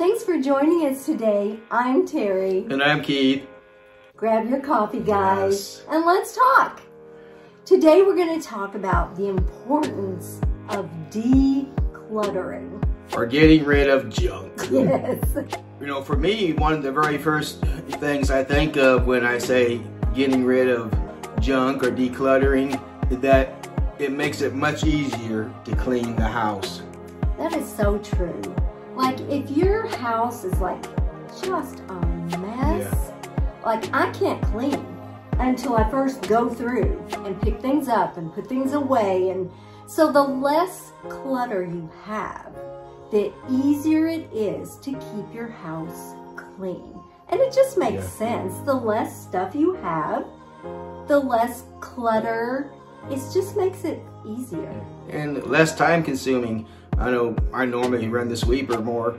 Thanks for joining us today. I'm Terri. And I'm Keith. Grab your coffee, guys, yes. and let's talk. Today we're going to talk about the importance of decluttering. Or getting rid of junk. Yes. You know, for me, one of the very first things I think of when I say getting rid of junk or decluttering is that it makes it much easier to clean the house. That is so true. Like if your house is like just a mess, yeah. like I can't clean until I first go through and pick things up and put things away. And so the less clutter you have, the easier it is to keep your house clean. And it just makes yeah. sense. The less stuff you have, the less clutter. It just makes it easier. And less time consuming. I know I normally run the sweeper more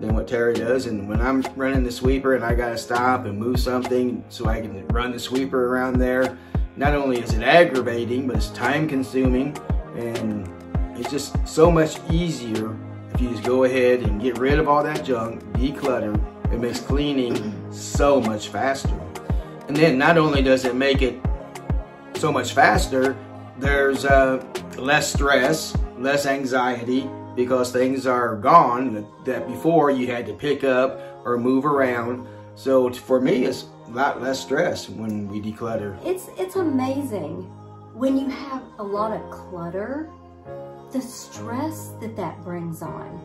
than what Terri does. And when I'm running the sweeper and I gotta stop and move something so I can run the sweeper around there, not only is it aggravating, but it's time consuming and it's just so much easier if you just go ahead and get rid of all that junk, declutter, it makes cleaning so much faster. And then not only does it make it so much faster, there's uh, less stress, less anxiety, because things are gone that before you had to pick up or move around. So for me, it's a lot less stress when we declutter. It's, it's amazing when you have a lot of clutter, the stress that that brings on.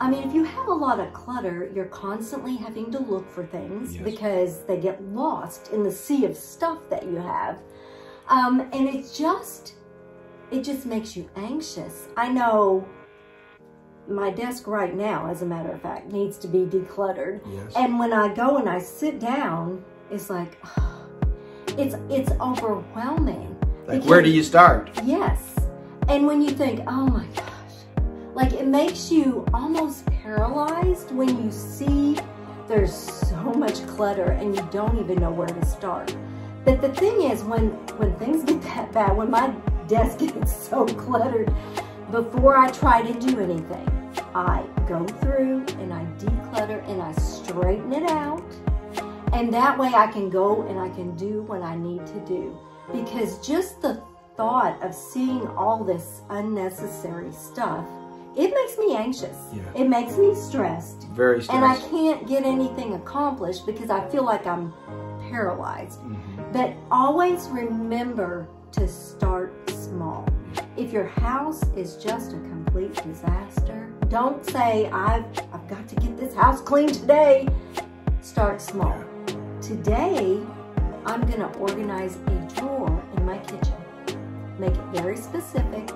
I mean, if you have a lot of clutter, you're constantly having to look for things yes. because they get lost in the sea of stuff that you have. Um, and it just, it just makes you anxious. I know my desk right now, as a matter of fact, needs to be decluttered. Yes. And when I go and I sit down, it's like, oh, it's it's overwhelming. Like, because, where do you start? Yes. And when you think, oh my gosh, like it makes you almost paralyzed when you see there's so much clutter and you don't even know where to start. But the thing is, when, when things get that bad, when my desk gets so cluttered, before I try to do anything, I go through and I declutter and I straighten it out. And that way I can go and I can do what I need to do. Because just the thought of seeing all this unnecessary stuff, it makes me anxious. Yeah. It makes me stressed. Very stressed. And I can't get anything accomplished because I feel like I'm paralyzed. Mm -hmm. But always remember to start small. If your house is just a complete disaster, don't say, I've, I've got to get this house clean today. Start small. Today, I'm gonna organize a drawer in my kitchen. Make it very specific,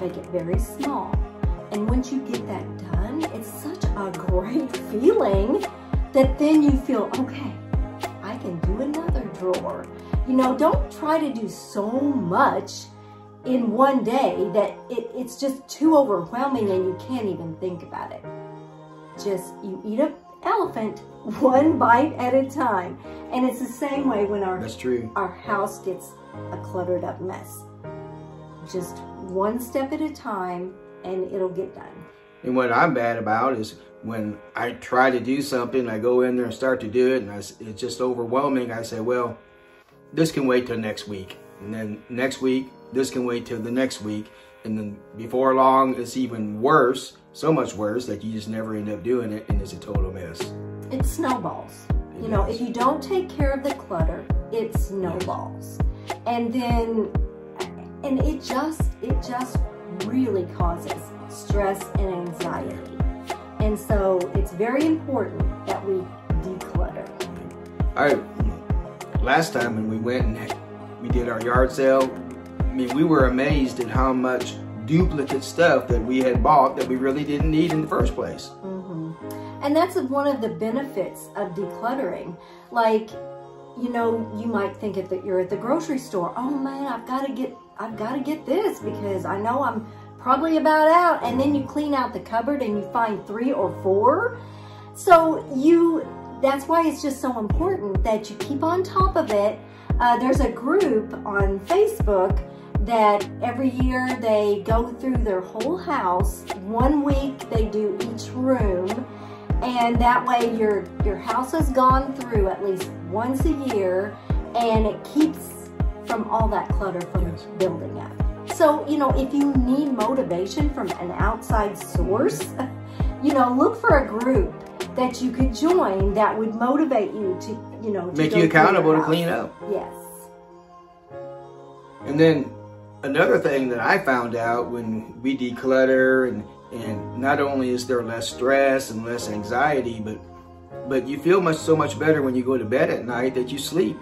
make it very small. And once you get that done, it's such a great feeling that then you feel, okay, I can do another drawer. You know, don't try to do so much in one day that it, it's just too overwhelming and you can't even think about it. Just, you eat an elephant one bite at a time. And it's the same way when our, That's true. our house gets a cluttered up mess. Just one step at a time and it'll get done. And what I'm bad about is when I try to do something, I go in there and start to do it, and I, it's just overwhelming. I say, well, this can wait till next week. And then next week, this can wait till the next week. And then before long, it's even worse, so much worse that you just never end up doing it and it's a total mess. It snowballs. It you know, if you don't take care of the clutter, it snowballs. And then, and it just, it just really causes stress and anxiety. And so it's very important that we declutter. All right, last time when we went and we did our yard sale, I mean, we were amazed at how much duplicate stuff that we had bought that we really didn't need in the first place. Mm -hmm. And that's one of the benefits of decluttering. Like, you know, you might think that you're at the grocery store, oh man, I've got to get, I've got to get this because I know I'm probably about out. And then you clean out the cupboard and you find three or four. So you, that's why it's just so important that you keep on top of it. Uh, there's a group on Facebook that every year they go through their whole house. One week they do each room and that way your your house has gone through at least once a year and it keeps from all that clutter from Yes. building up. So, you know, if you need motivation from an outside source, you know, look for a group that you could join that would motivate you to, you know, to Make you accountable to clean up. Yes. And then another thing that I found out when we declutter and and not only is there less stress and less anxiety, but but you feel much so much better when you go to bed at night that you sleep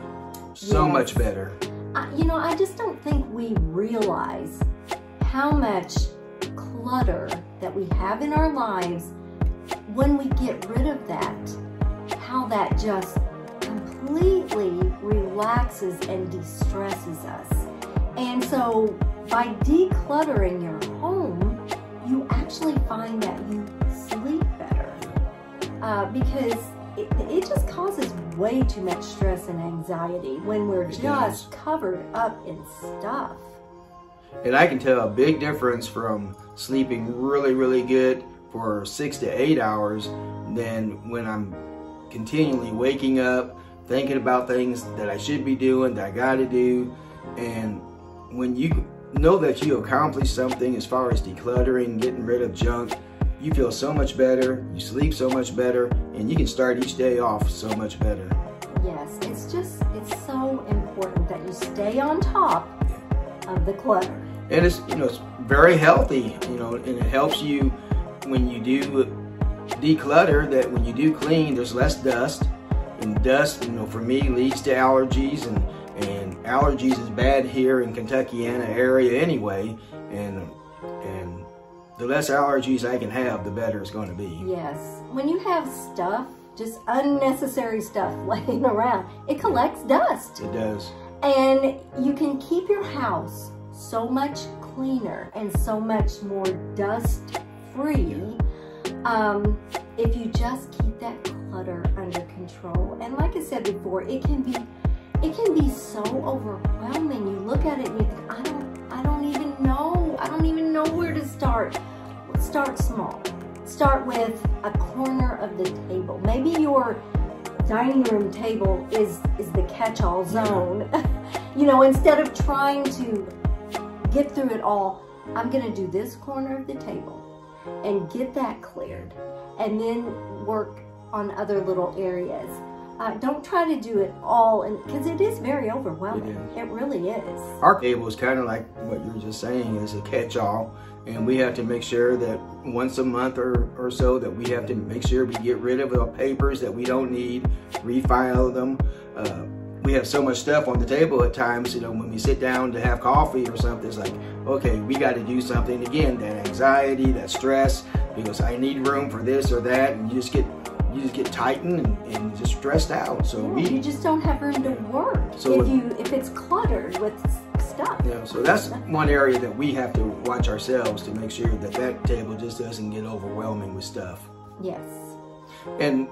so Yes. much better. I, you know, I just don't think we realize how much clutter that we have in our lives when we get rid of that, how that just completely relaxes and de-stresses us. And so by decluttering your home, you actually find that you sleep better uh, because it, it just causes way too much stress and anxiety when we're It just does. covered up in stuff. And I can tell a big difference from sleeping really, really good for six to eight hours than when I'm continually waking up, thinking about things that I should be doing, that I got to do. And when you know that you accomplished something as far as decluttering, getting rid of junk, you feel so much better, you sleep so much better, and you can start each day off so much better. Yes, it's just, it's so important that you stay on top of the clutter. and it's you know it's very healthy you know and it helps you when you do declutter that when you do clean there's less dust. And dust you know for me leads to allergies. And and allergies is bad here in Kentuckiana area anyway. And and the less allergies I can have the better it's going to be. Yes, when you have stuff, just unnecessary stuff laying around, it collects dust. it does. And you can keep your house so much cleaner and so much more dust free um, if you just keep that clutter under control. And like I said before, it can be it can be so overwhelming. You look at it and you think, I don't I don't even know. I don't even know where to start. Start small. Start with a corner of the table. Maybe your dining room table is is the catch-all zone. you know, instead of trying to get through it all, I'm going to do this corner of the table and get that cleared and then work on other little areas. Uh, don't try to do it all and because it is very overwhelming. It It, really is. Our table is kind of like what you're just saying is a catch-all, and we have to make sure that once a month or, or so that we have to make sure we get rid of the papers that we don't need, refile them. Uh, we have so much stuff on the table at times, you know, when we sit down to have coffee or something, it's like, okay, we got to do something again. That anxiety, that stress, because I need room for this or that, and you just get you just get tightened and, and just stressed out. So Yeah, we you just don't have room to work So if you if it's cluttered with stuff. Yeah, so that's one area that we have to watch ourselves to make sure that that table just doesn't get overwhelming with stuff. Yes. And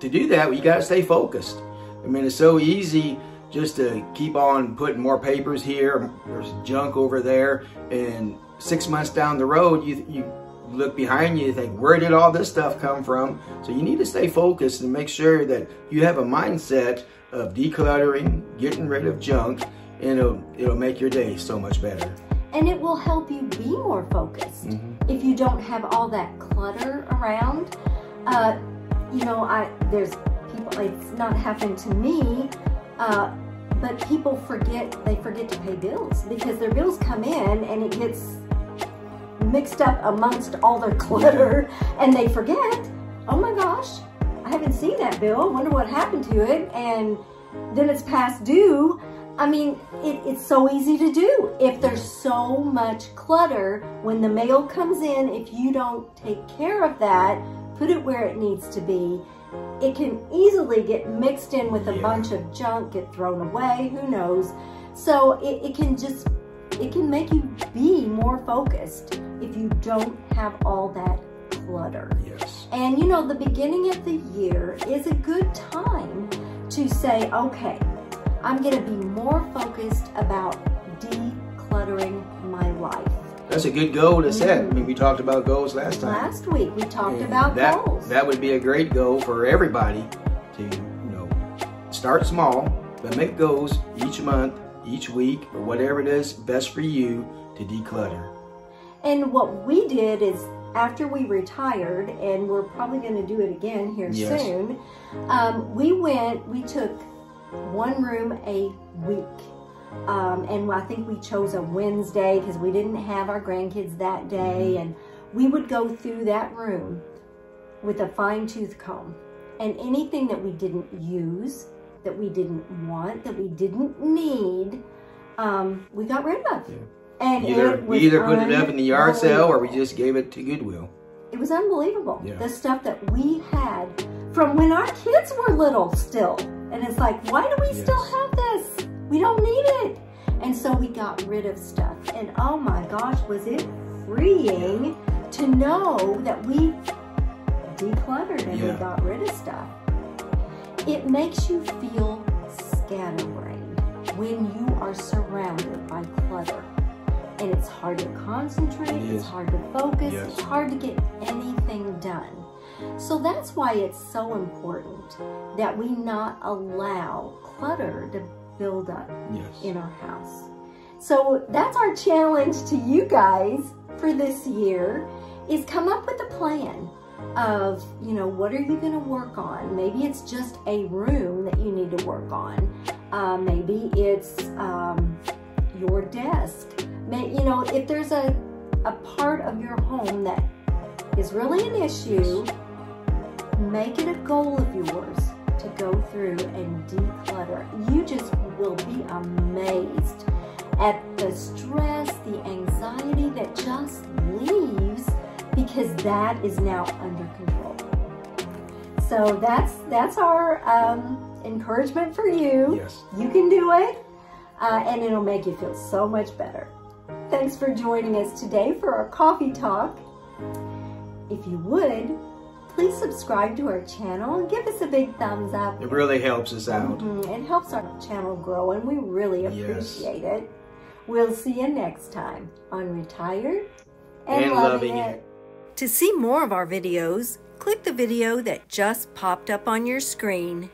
to do that, you got to stay focused. I mean, it's so easy just to keep on putting more papers here, there's junk over there, and six months down the road, you you look behind you, you think, where did all this stuff come from? So you need to stay focused and make sure that you have a mindset of decluttering, getting rid of junk, and it'll, it'll make your day so much better. And it will help you be more focused if you don't have all that clutter around. Uh, you know, I there's people. It's not happened to me, uh, but people forget. They forget to pay bills because their bills come in and it gets mixed up amongst all their clutter, and they forget. Oh my gosh, I haven't seen that bill. Wonder what happened to it, and then it's past due. I mean, it, it's so easy to do. If there's so much clutter, when the mail comes in, if you don't take care of that, put it where it needs to be, it can easily get mixed in with a Yeah. bunch of junk, get thrown away, who knows. So it, it can just, it can make you be more focused if you don't have all that clutter. Yes. And you know, the beginning of the year is a good time to say, okay, I'm going to be more focused about decluttering my life. That's a good goal to set. I mean, we talked about goals last time. Last week we talked And about that, goals. That would be a great goal for everybody to, you know, start small, but make goals each month, each week, or whatever it is best for you to declutter. And what we did is after we retired, and we're probably going to do it again here Yes. soon, um, we went, we took one room a week. Um, and I think we chose a Wednesday because we didn't have our grandkids that day. And we would go through that room with a fine tooth comb. And anything that we didn't use, that we didn't want, that we didn't need, um, we got rid of. Yeah. And Either it we either put it up in the yard sale or we just gave it to Goodwill. It was unbelievable. Yeah. The stuff that we had from when our kids were little still. And it's like, why do we still have this? We don't need it. And so we got rid of stuff. And oh my gosh, was it freeing to know that we decluttered and we got rid of stuff. It makes you feel scatterbrained when you are surrounded by clutter. And it's hard to concentrate, It it's hard to focus, Yes. it's hard to get anything done. So that's why it's so important that we not allow clutter to build up Yes. in our house. So that's our challenge to you guys for this year is come up with a plan of, you know, what are you going to work on? Maybe it's just a room that you need to work on. Uh, maybe it's um, your desk. May, you know, if there's a, a part of your home that is really an issue, make it a goal of yours to go through and declutter. You just will be amazed at the stress, the anxiety that just leaves because that is now under control. So that's that's our um, encouragement for you. Yes. You can do it, uh, and it'll make you feel so much better. Thanks for joining us today for our coffee talk. If you would, please subscribe to our channel and give us a big thumbs up. It really helps us out. Mhm, It helps our channel grow, and we really Yes. appreciate it. We'll see you next time on Retired and, And Loving, Loving it. It. To see more of our videos, click the video that just popped up on your screen